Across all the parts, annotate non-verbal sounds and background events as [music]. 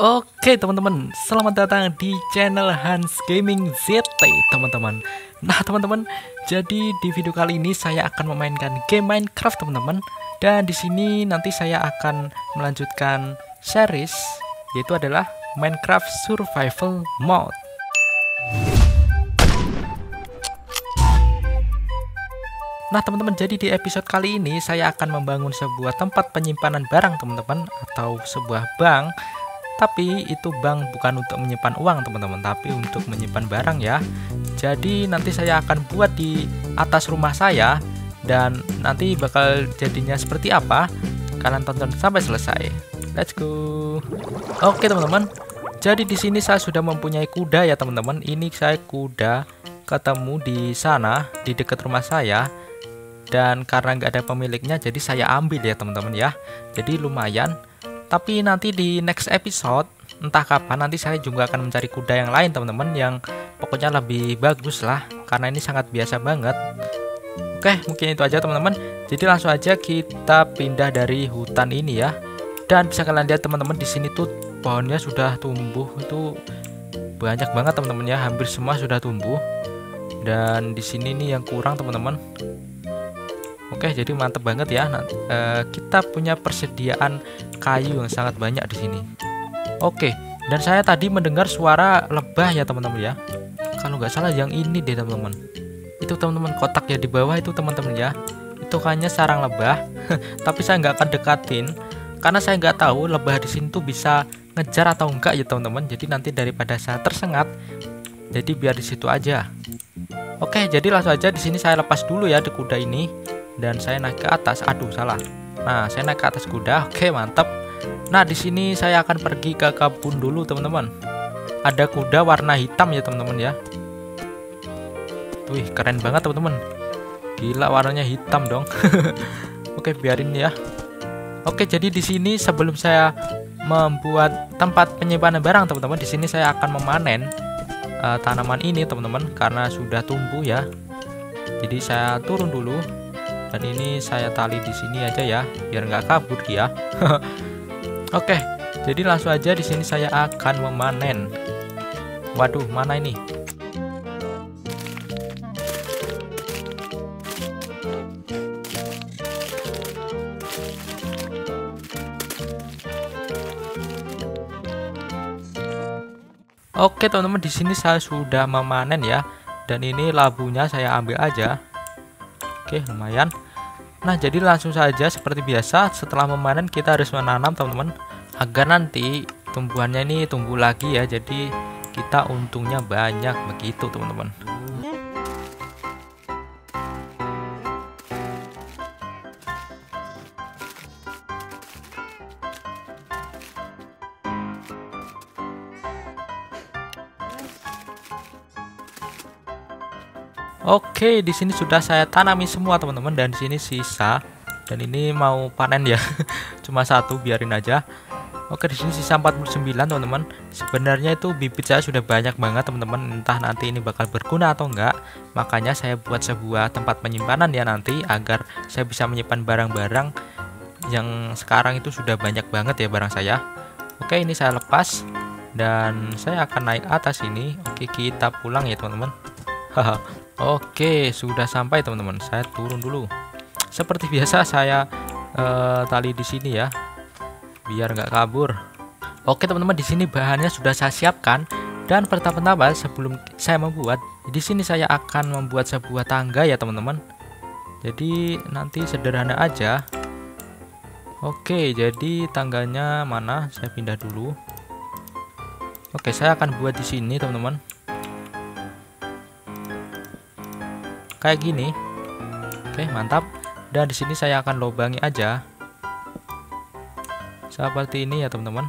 Oke teman-teman, selamat datang di channel Hans Gaming ZT teman-teman. Nah teman-teman, jadi di video kali ini saya akan memainkan game Minecraft teman-teman. Dan di sini nanti saya akan melanjutkan series Yaitu adalah Minecraft Survival Mode. Nah teman-teman jadi di episode kali ini saya akan membangun sebuah tempat penyimpanan barang teman-teman Atau sebuah bank tapi itu bank bukan untuk menyimpan uang teman-teman. Tapi untuk menyimpan barang ya. Jadi nanti saya akan buat di atas rumah saya. Dan nanti bakal jadinya seperti apa kalian tonton sampai selesai. Let's go. Oke teman-teman. Jadi di sini saya sudah mempunyai kuda ya teman-teman. Ini saya kuda ketemu di sana di dekat rumah saya. Dan karena nggak ada pemiliknya jadi saya ambil ya teman-teman ya. Jadi lumayan tapi nanti di next episode, entah kapan nanti saya juga akan mencari kuda yang lain teman-teman yang pokoknya lebih bagus lah karena ini sangat biasa banget. Oke, mungkin itu aja teman-teman. Jadi langsung aja kita pindah dari hutan ini ya. Dan bisa kalian lihat teman-teman di sini tuh pohonnya sudah tumbuh itu banyak banget teman-teman ya, hampir semua sudah tumbuh. Dan di sini nih yang kurang teman-teman. Oke, jadi mantep banget ya. Nah, uh, kita punya persediaan kayu yang sangat banyak di sini. Oke, dan saya tadi mendengar suara lebah ya teman-teman ya. Kalau nggak salah yang ini deh teman-teman. Itu teman-teman kotak ya di bawah itu teman-teman ya. Itu hanya sarang lebah, [laughs] tapi saya nggak akan dekatin karena saya nggak tahu lebah di sini tuh bisa ngejar atau enggak ya teman-teman. Jadi nanti daripada saya tersengat, jadi biar di situ aja. Oke, jadi langsung aja di sini saya lepas dulu ya di kuda ini dan saya naik ke atas. Aduh, salah. Nah, saya naik ke atas kuda. Oke, mantap. Nah, di sini saya akan pergi ke kebun dulu, teman-teman. Ada kuda warna hitam ya, teman-teman ya. Wih, keren banget, teman-teman. Gila warnanya hitam dong. [laughs] Oke, biarin ya. Oke, jadi di sini sebelum saya membuat tempat penyimpanan barang, teman-teman, di sini saya akan memanen uh, tanaman ini, teman-teman, karena sudah tumbuh ya. Jadi saya turun dulu dan ini saya tali di sini aja ya biar nggak kabur dia. [laughs] Oke jadi langsung aja di sini saya akan memanen. Waduh mana ini? Oke teman-teman di sini saya sudah memanen ya. Dan ini labunya saya ambil aja Oke lumayan. Nah jadi langsung saja seperti biasa setelah memanen kita harus menanam teman-teman. Agar nanti tumbuhannya ini tumbuh lagi ya. Jadi kita untungnya banyak begitu teman-teman Oke, di sini sudah saya tanami semua teman-teman dan di sini sisa dan ini mau panen ya. [laughs] Cuma satu, biarin aja. Oke, di sini sisa 49 teman-teman. Sebenarnya itu bibit saya sudah banyak banget teman-teman. Entah nanti ini bakal berguna atau enggak. Makanya saya buat sebuah tempat penyimpanan ya nanti agar saya bisa menyimpan barang-barang yang sekarang itu sudah banyak banget ya barang saya. Oke, ini saya lepas dan saya akan naik atas ini. Oke, kita pulang ya teman-teman. Oke, sudah sampai teman-teman. Saya turun dulu. Seperti biasa saya uh, tali di sini ya, biar nggak kabur. Oke teman-teman, di sini bahannya sudah saya siapkan. Dan pertama-tama sebelum saya membuat, di sini saya akan membuat sebuah tangga ya teman-teman. Jadi nanti sederhana aja. Oke, jadi tangganya mana? Saya pindah dulu. Oke, saya akan buat di sini teman-teman. Kayak gini. Oke mantap. Dan di sini saya akan lobangi aja. Seperti ini ya teman-teman.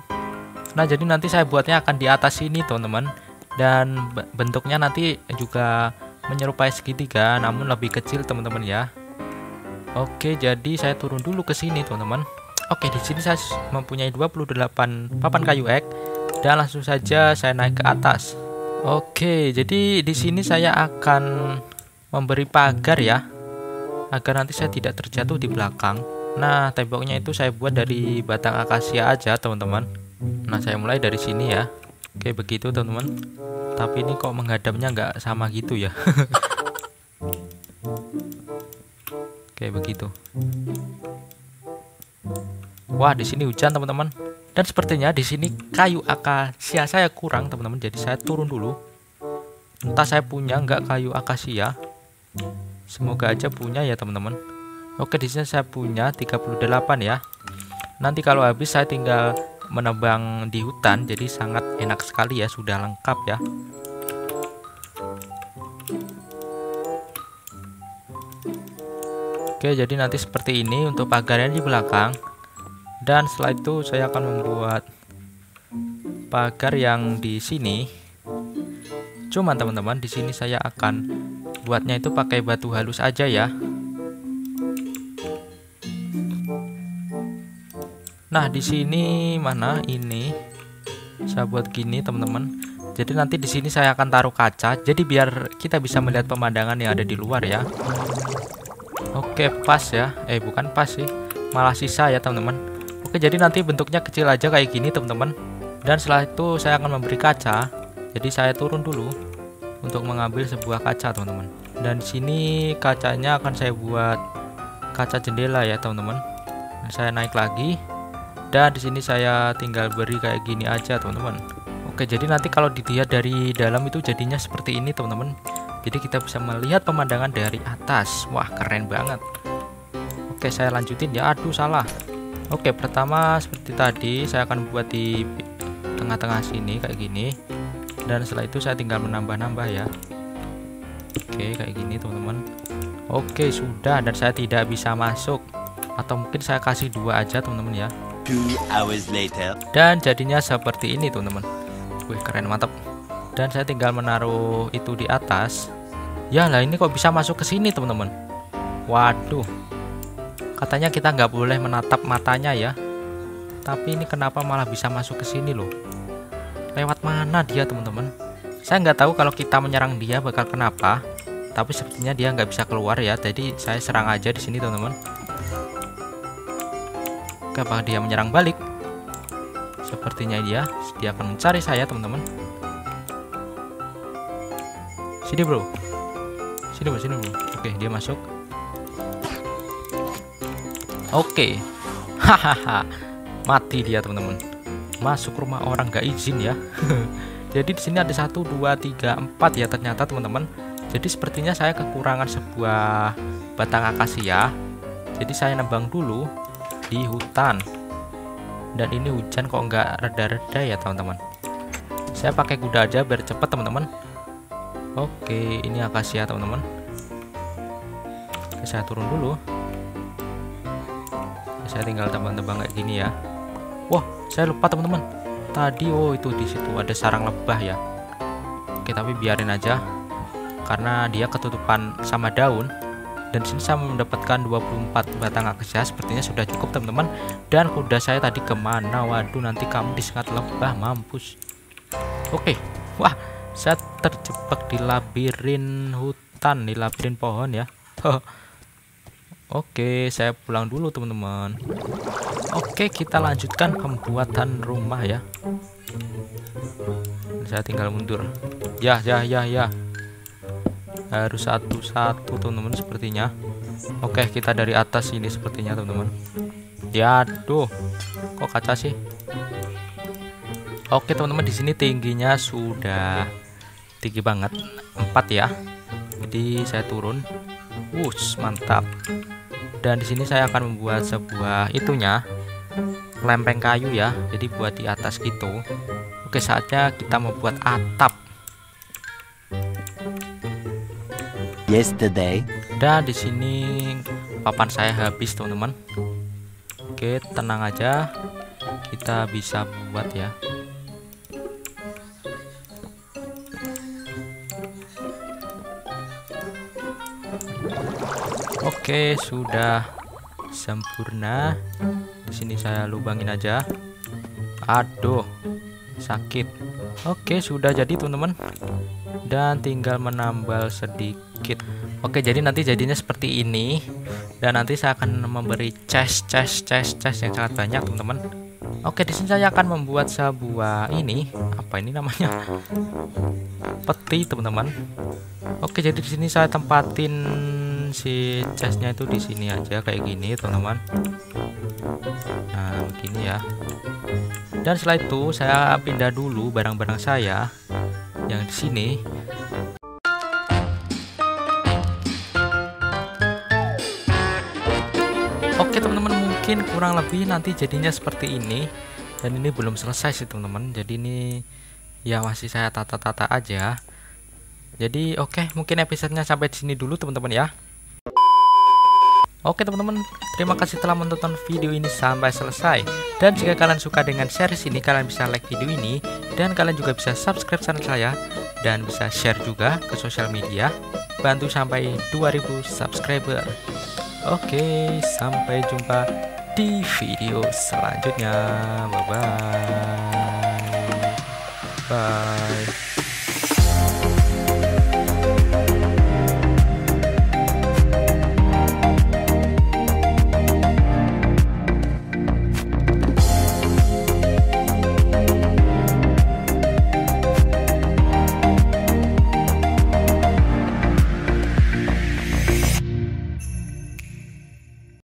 Nah jadi nanti saya buatnya akan di atas sini teman-teman. Dan bentuknya nanti juga menyerupai segitiga namun lebih kecil teman-teman ya. Oke jadi saya turun dulu ke sini teman-teman. Oke di sini saya mempunyai 28 papan kayu ek dan langsung saja saya naik ke atas. Oke jadi di sini saya akan memberi pagar ya agar nanti saya tidak terjatuh di belakang. Nah temboknya itu saya buat dari batang akasia aja teman-teman. Nah saya mulai dari sini ya. Oke begitu teman-teman. Tapi ini kok menghadapnya nggak sama gitu ya? [laughs] Oke begitu. Wah di sini hujan teman-teman. Dan sepertinya di sini kayu akasia saya kurang teman-teman. Jadi saya turun dulu. Entah saya punya nggak kayu akasia semoga aja punya ya teman-teman. Oke di sini saya punya 38 ya. Nanti kalau habis saya tinggal menebang di hutan jadi sangat enak sekali ya sudah lengkap ya. Oke jadi nanti seperti ini untuk pagarnya di belakang. Dan setelah itu saya akan membuat pagar yang di sini. Cuman teman-teman di sini saya akan buatnya itu pakai batu halus aja ya. Nah di sini mana? Ini. Saya buat gini teman-teman. Jadi nanti di sini saya akan taruh kaca. Jadi biar kita bisa melihat pemandangan yang ada di luar ya. Oke pas ya. Eh bukan pas sih. Malah sisa ya teman-teman. Oke jadi nanti bentuknya kecil aja kayak gini teman-teman. Dan setelah itu saya akan memberi kaca. Jadi saya turun dulu Untuk mengambil sebuah kaca teman-teman. Dan sini kacanya akan saya buat Kaca jendela ya teman-teman. Nah, Saya naik lagi. Dan di sini saya tinggal beri kayak gini aja teman-teman. Oke jadi nanti kalau dilihat dari dalam itu jadinya seperti ini teman-teman. Jadi kita bisa melihat pemandangan dari atas. Wah keren banget. Oke saya lanjutin ya. Aduh salah. Oke pertama seperti tadi saya akan buat di tengah-tengah sini kayak gini dan setelah itu saya tinggal menambah-nambah ya. Oke kayak gini teman-teman. Oke sudah. Dan saya tidak bisa masuk. Atau mungkin saya kasih dua aja teman-teman ya. Dan jadinya seperti ini teman-teman. Wih keren mantap. Dan saya tinggal menaruh itu di atas. Ya lah ini kok bisa masuk ke sini teman-teman? Waduh. Katanya kita nggak boleh menatap matanya ya. Tapi ini kenapa malah bisa masuk ke sini loh lewat mana dia teman-teman saya nggak tahu kalau kita menyerang dia bakal kenapa tapi sepertinya dia nggak bisa keluar ya jadi saya serang aja di sini teman-teman apakah dia menyerang balik sepertinya dia dia akan mencari saya teman-teman Sini bro. Sini bro, sini bro. Oke, dia masuk. Oke. [laughs] Hahaha. Mati dia teman-teman. Masuk rumah orang gak izin ya. [laughs] Jadi di sini ada satu, dua, tiga, empat ya ternyata teman-teman. Jadi sepertinya saya kekurangan sebuah batang akasia. Jadi saya nebang dulu di hutan. Dan ini hujan kok nggak reda-reda ya teman-teman. Saya pakai kuda aja biar cepet teman-teman Oke, ini akasia teman-teman. Saya turun dulu. Saya tinggal tebang-tebang kayak gini ya. Wah, saya lupa teman-teman. Tadi oh itu di situ ada sarang lebah ya. Oke, tapi biarin aja. Karena dia ketutupan sama daun dan sini saya mendapatkan 24 batang akasia sepertinya sudah cukup teman-teman dan kuda saya tadi ke mana waduh nanti kamu disengat lebah mampus oke wah saya terjebak di labirin hutan di labirin pohon ya [laughs] Oke saya pulang dulu teman-teman Oke kita lanjutkan pembuatan rumah ya. Saya tinggal mundur. Ya ya ya ya. Harus satu-satu teman-teman sepertinya. Oke kita dari atas ini sepertinya teman-teman. Ya kok kaca sih? Oke teman-teman di sini tingginya sudah tinggi banget. 4 ya. Jadi saya turun. Wush, mantap. Dan di sini saya akan membuat sebuah itunya lempeng kayu ya. Jadi buat di atas gitu. Oke, saatnya kita membuat atap. Yesterday. Dan di sini papan saya habis, teman-teman. Oke, tenang aja. Kita bisa buat ya. Oke, sudah sempurna. Di sini saya lubangin aja. Aduh, sakit. Oke, sudah jadi teman-teman. Dan tinggal menambal sedikit. Oke, jadi nanti jadinya seperti ini. Dan nanti saya akan memberi chest, chest, chest, chest yang sangat banyak, teman-teman. Oke, di sini saya akan membuat sebuah ini, apa ini namanya? Peti, teman-teman. Oke, jadi di sini saya tempatin si chestnya itu di sini aja kayak gini, teman-teman. Nah, begini ya. Dan setelah itu saya pindah dulu barang-barang saya yang di sini. Oke teman-teman mungkin kurang lebih nanti jadinya seperti ini. Dan ini belum selesai sih teman-teman. Jadi ini ya masih saya tata-tata aja. Jadi oke mungkin episodenya sampai di sini dulu teman-teman ya Oke teman-teman, terima kasih telah menonton video ini sampai selesai. Dan jika kalian suka dengan series ini, kalian bisa like video ini dan kalian juga bisa subscribe channel saya dan bisa share juga ke sosial media. Bantu sampai 2000 subscriber. Oke, sampai jumpa di video selanjutnya. Bye bye. Bye.